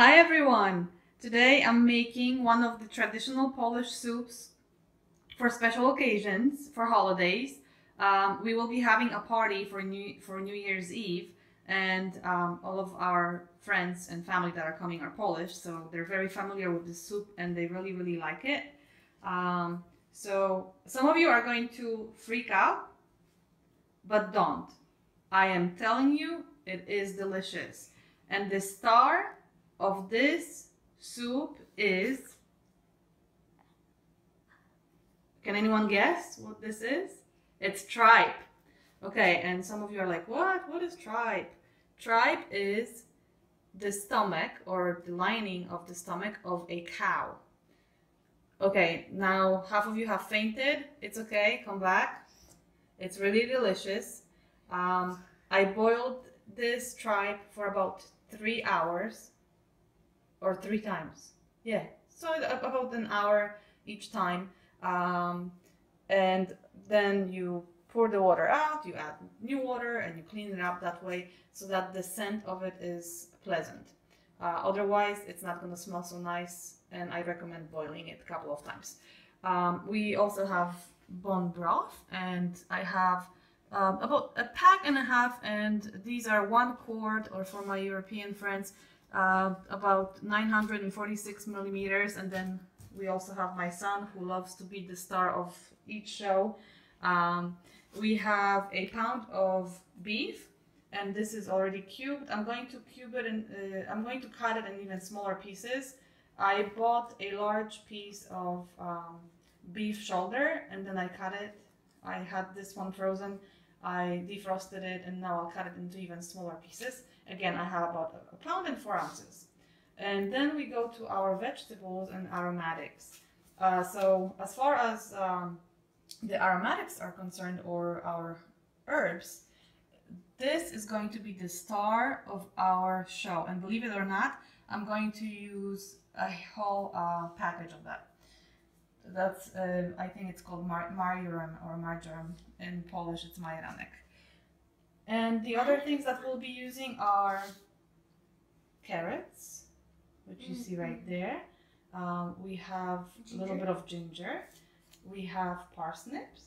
Hi everyone! Today I'm making one of the traditional Polish soups for special occasions, for holidays. Um, we will be having a party for New, for New Year's Eve and um, all of our friends and family that are coming are Polish, so they're very familiar with the soup and they really, really like it. Um, so some of you are going to freak out, but don't. I am telling you, it is delicious. And the star of this soup is, can anyone guess what this is? It's tripe. Okay, and some of you are like, what? What is tripe? Tripe is the stomach or the lining of the stomach of a cow. Okay, now half of you have fainted. It's okay, come back. It's really delicious. Um, I boiled this tripe for about three hours or three times. Yeah, so about an hour each time. Um, and then you pour the water out, you add new water, and you clean it up that way so that the scent of it is pleasant. Uh, otherwise, it's not going to smell so nice, and I recommend boiling it a couple of times. Um, we also have bone broth, and I have um, about a pack and a half, and these are one quart, or for my European friends, uh, about 946 millimeters. And then we also have my son who loves to be the star of each show. Um, we have a pound of beef and this is already cubed. I'm going to cube it and uh, I'm going to cut it in even smaller pieces. I bought a large piece of um, beef shoulder and then I cut it. I had this one frozen. I defrosted it and now I'll cut it into even smaller pieces. Again, I have about a pound and four ounces. And then we go to our vegetables and aromatics. Uh, so as far as um, the aromatics are concerned or our herbs, this is going to be the star of our show. And believe it or not, I'm going to use a whole uh, package of that. That's, uh, I think it's called mar marjoram or marjoram. In Polish, it's majeranek. And the other things that we'll be using are carrots, which you see right mm-hmm. there. Um, we have ginger. a little bit of ginger. We have parsnips.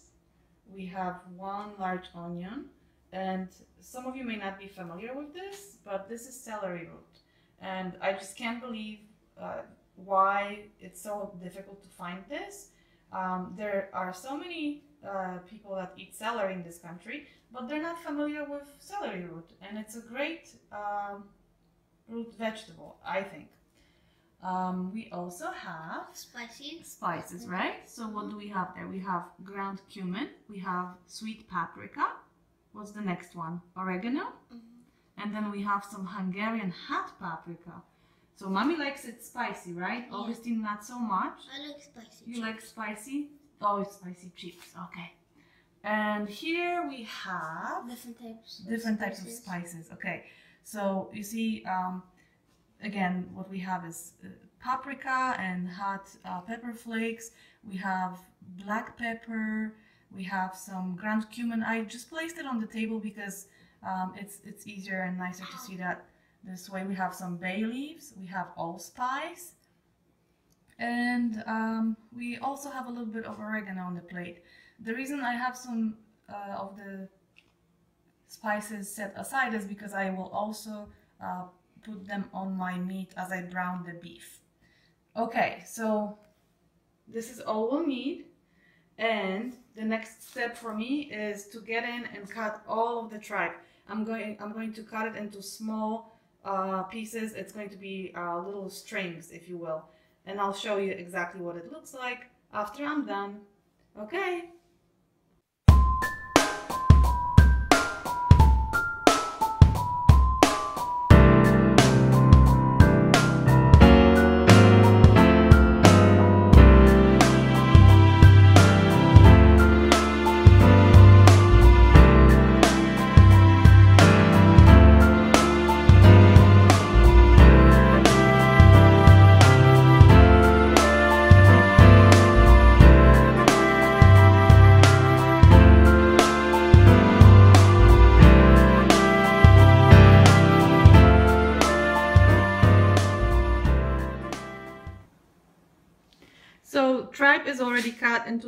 We have one large onion. And some of you may not be familiar with this, but this is celery root. And I just can't believe uh, why it's so difficult to find this. Um, there are so many uh, people that eat celery in this country, but they're not familiar with celery root, and it's a great um, root vegetable, I think. Um, we also have spicy spices, right? So what do we have there? We have ground cumin, we have sweet paprika. What's the next one? Oregano, mm -hmm. and then we have some Hungarian hot paprika. So mommy likes it spicy, right? Yeah. Augustine not so much. I like spicy. You chips. like spicy? Oh, it's spicy chips. Okay. And here we have different types. Different types of spices. Okay. So you see, um, again, what we have is uh, paprika and hot uh, pepper flakes. We have black pepper. We have some ground cumin. I just placed it on the table because um, it's it's easier and nicer to see that this way. We have some bay leaves. We have allspice. And um, we also have a little bit of oregano on the plate. The reason I have some uh, of the spices set aside is because I will also uh, put them on my meat as I brown the beef. Okay, so this is all we'll need. And the next step for me is to get in and cut all of the tripe. I'm going, I'm going to cut it into small uh, pieces. It's going to be uh, little strings, if you will. And I'll show you exactly what it looks like after I'm done. Okay,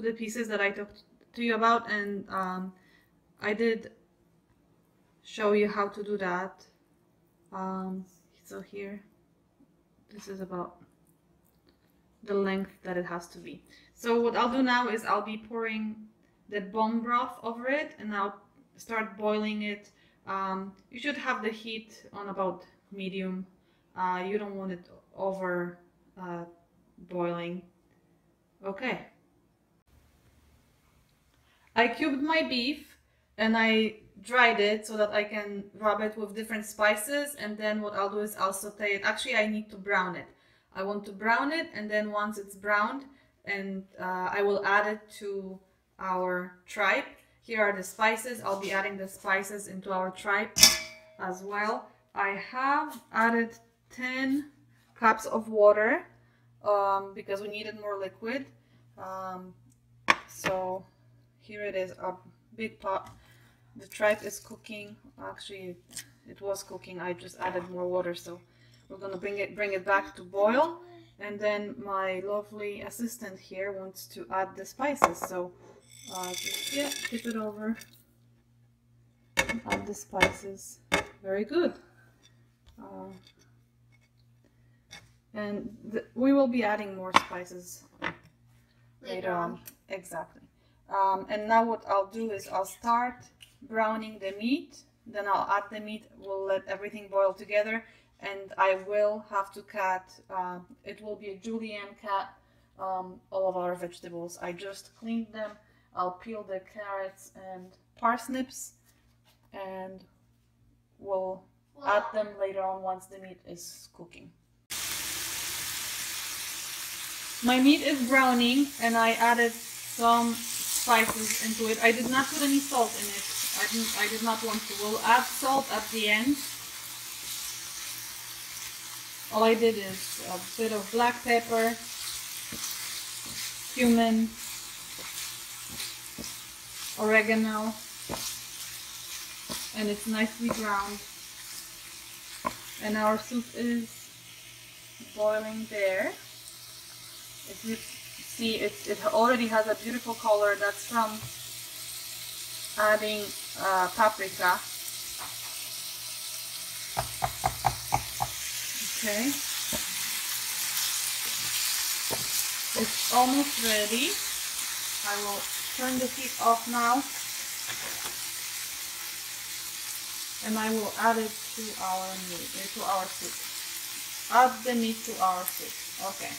the pieces that I talked to you about and um, I did show you how to do that. Um, so here, this is about the length that it has to be. So what I'll do now is I'll be pouring the bone broth over it and I'll start boiling it. Um, you should have the heat on about medium. Uh, you don't want it over uh, boiling. Okay. I cubed my beef and I dried it so that I can rub it with different spices and then what I'll do is I'll saute it. Actually, I need to brown it. I want to brown it and then once it's browned and uh, I will add it to our tripe. Here are the spices. I'll be adding the spices into our tripe as well. I have added 10 cups of water um, because we needed more liquid. Um, so here it is, a big pot. The tripe is cooking. Actually, it was cooking. I just added more water, so we're gonna bring it bring it back to boil. And then my lovely assistant here wants to add the spices, so uh, just yeah, tip it over. Add the spices. Very good. Uh, and we will be adding more spices later, later on. on. Exactly. Um, and now what I'll do is I'll start browning the meat. Then I'll add the meat. We'll let everything boil together. And I will have to cut, uh, it will be a julienne cut, um, all of our vegetables. I just cleaned them. I'll peel the carrots and parsnips and we'll add them later on once the meat is cooking. My meat is browning and I added some spices into it. I did not put any salt in it. I didn't I did not want to. We'll add salt at the end. All I did is a bit of black pepper, cumin, oregano, and it's nicely ground. And our soup is boiling there. You see, it, it already has a beautiful color. That's from adding uh, paprika. Okay. It's almost ready. I will turn the heat off now. And I will add it to our meat, to our soup. Add the meat to our soup. Okay.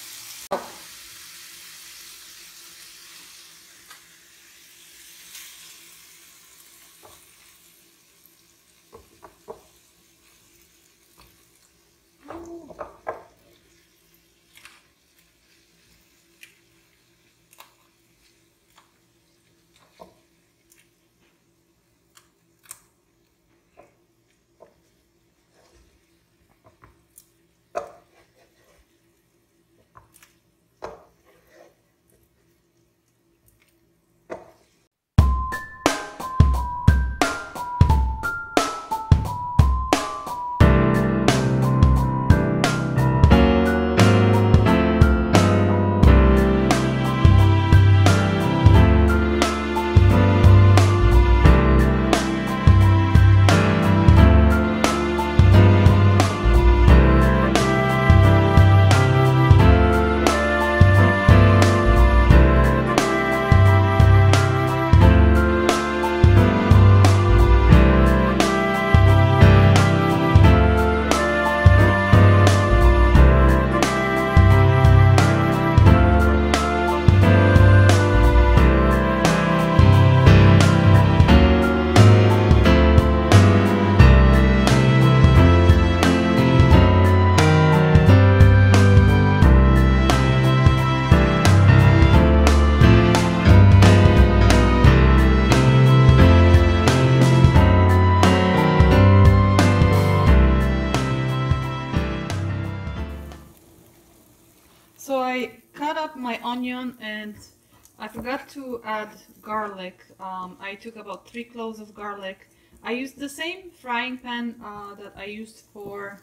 Forgot to add garlic. Um, I took about three cloves of garlic. I used the same frying pan uh, that I used for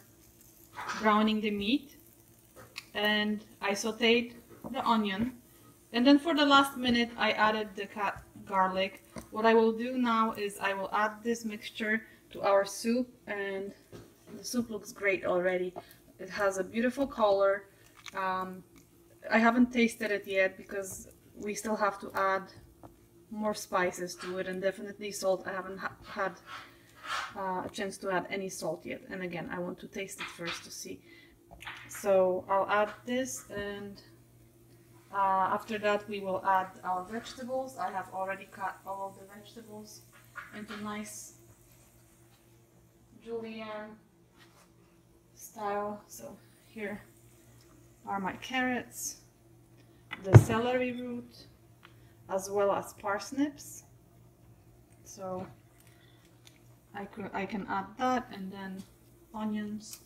browning the meat and I sauteed the onion And then for the last minute, I added the cat garlic. What I will do now is I will add this mixture to our soup and the soup looks great already. It has a beautiful color. Um, I haven't tasted it yet because we still have to add more spices to it and definitely salt. I haven't ha had uh, a chance to add any salt yet. And again, I want to taste it first to see. So I'll add this and uh, after that we will add our vegetables. I have already cut all of the vegetables into nice julienne style. So here are my carrots, the celery root, as well as parsnips. So I, could, I can add that and then onions.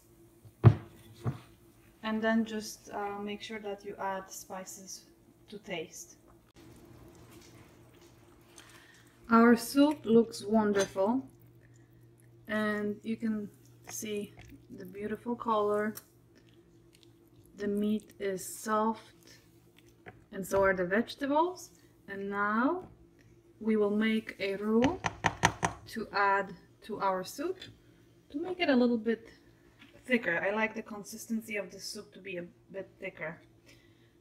And then just uh, make sure that you add spices to taste. Our soup looks wonderful and you can see the beautiful color. The meat is soft and so are the vegetables. And now we will make a roux to add to our soup to make it a little bit thicker. I like the consistency of the soup to be a bit thicker.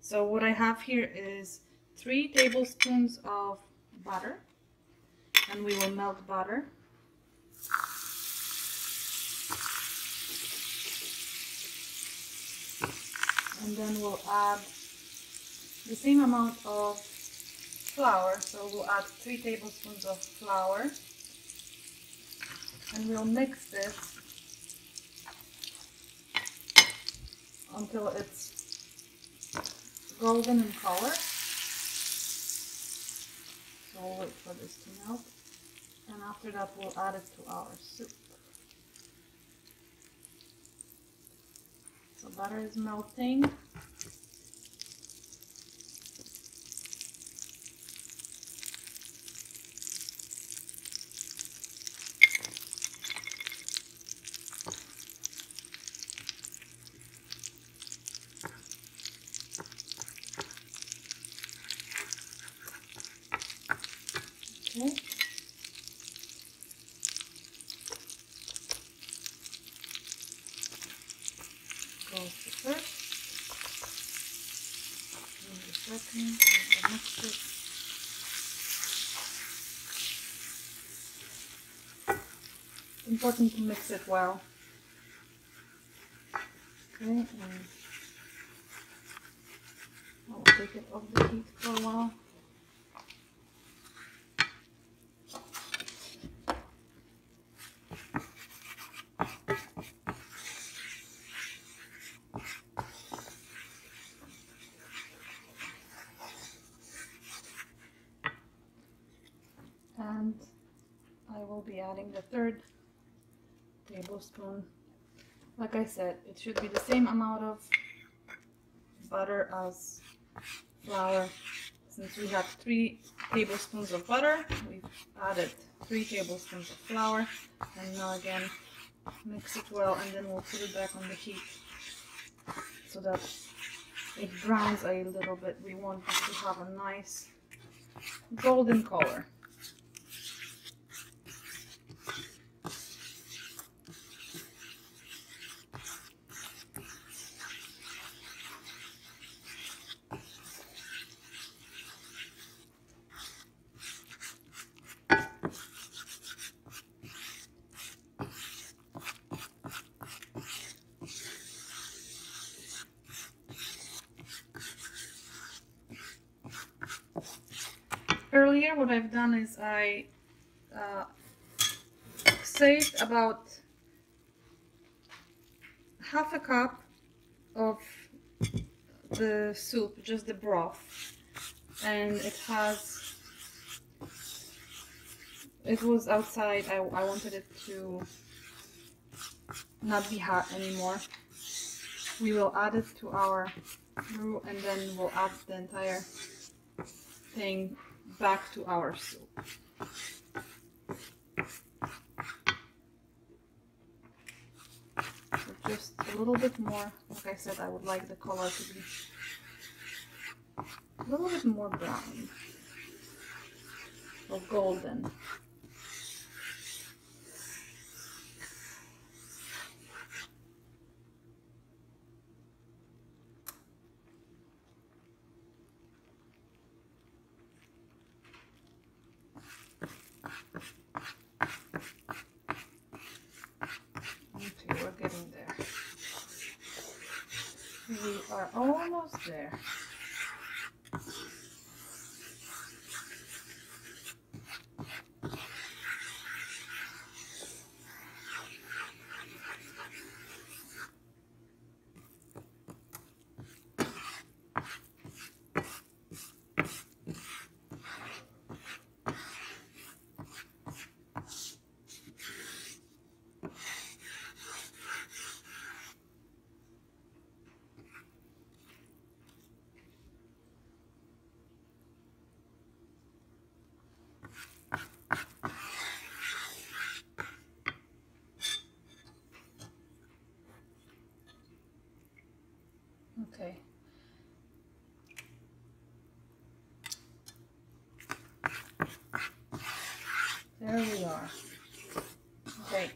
So what I have here is three tablespoons of butter and we will melt butter. And then we'll add the same amount of flour. So we'll add three tablespoons of flour and we'll mix this until it's golden in color. So we'll wait for this to melt and after that we'll add it to our soup. So butter is melting. Okay. Goes the first. Second. And the it. Important to mix it well. Okay, and I'll take it off the heat for a while. And I will be adding the third tablespoon. Like I said, it should be the same amount of butter as flour. Since we have three tablespoons of butter, we've added three tablespoons of flour. And now again, mix it well and then we'll put it back on the heat so that it browns a little bit. We want it to have a nice golden color. What I've done is I uh, saved about half a cup of the soup, just the broth. And it has it was outside. I, I wanted it to not be hot anymore. We will add it to our roux and then we'll add the entire thing back to our soup. So just a little bit more. Like I said, I would like the color to be a little bit more brown or golden. Okay, we're getting there. We are almost there. Okay. There we are. Great.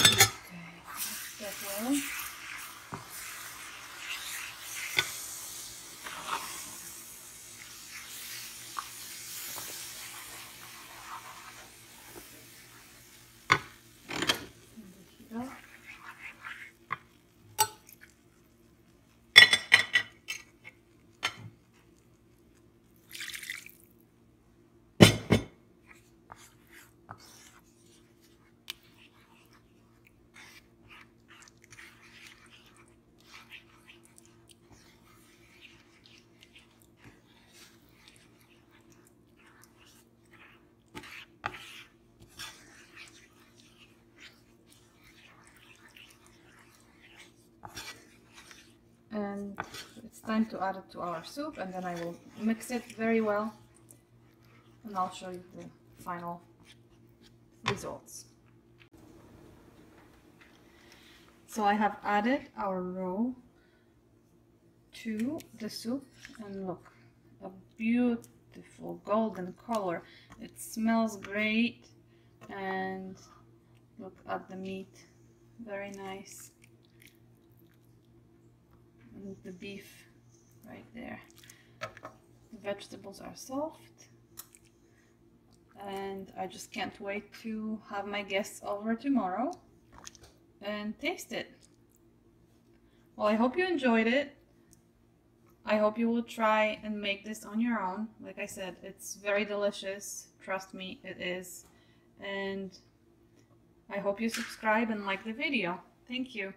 Okay, let's get rolling. Turn the heat up. and it's time to add it to our soup and then I will mix it very well and I'll show you the final results. So I have added our roux to the soup and look a beautiful golden color. It smells great and look at the meat very nice. And the beef right there. The vegetables are soft and I just can't wait to have my guests over tomorrow and taste it. Well, I hope you enjoyed it. I hope you will try and make this on your own. Like I said, it's very delicious. Trust me, it is. And I hope you subscribe and like the video. Thank you.